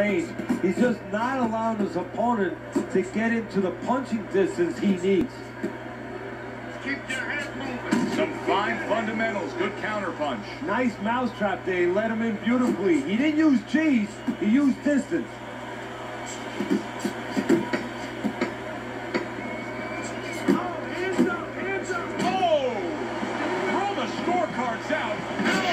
range. He's just not allowing his opponent to get into the punching distance he needs. Keep your head moving. Some fine fundamentals, good counterpunch. Nice mousetrap They let him in beautifully. He didn't use cheese. he used distance. out.